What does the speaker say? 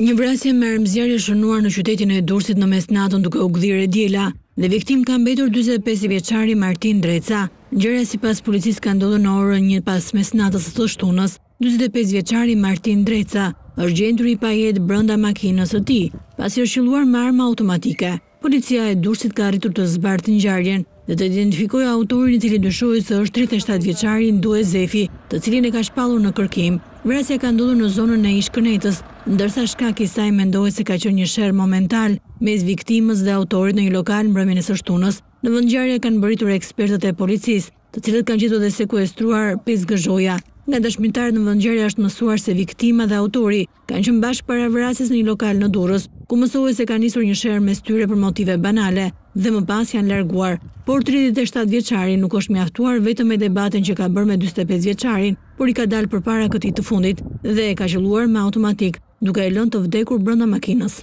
Një vrasje me armë zjarri është shënuar në qytetin e Durrësit në mesnatën duke u gdhirë e diela dhe viktimë ka mbetur dyzet e pesë vjeçari Martin Dreca. Ngjarja sipas policisë ka ndodhur në orën një pas mesnatës së të shtunës. Dyzet e pesë vjeçari Martin Dreca është gjendur i pajetë brenda makinës së tij, pasi është qëlluar me armë automatike. Policia e Durrësit ka arritur të zbardhë ngjarjen dhe të identifikojë autorin i cili dyshohet se është tridhjetë e shtatë vjeçari Ndue Zefi, të cilin e ka shpallur në kërkim. Vrasja ka ndodhur në zonën e ish Kënetës, ndërsa shkak i saj mendohet se ka qenë një sherr momental mes viktimës dhe autorit në një lokal mbrëmjen e së shtunës. Në vendngjarje kanë mbërritur ekspertët e policisë, të cilët kanë gjetur dhe sekuestruar pesë gëzhoja. Nga dëshmitarët në vendngjarje është mësuar se viktima dhe autori kanë qenë bashkë para vrasjes në një lokal në Durrës, ku mësohet se ka nisur një sherr mes tyre për motive banale dhe më pas janë larguar. Por tridhjetë e shtatë vjeçari nuk është mjaftuar vetëm me debatin që ka bërë me dyzet e pesë vjeçarin, por i ka dalë përpara këtij të fundit dhe e ka qëlluar me automatik, duke e lënë të vdekur brenda makinës.